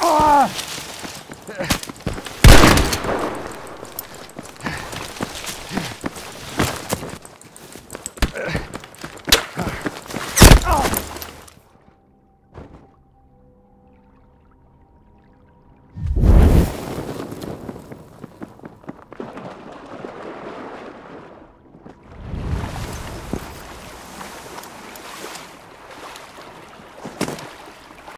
ah!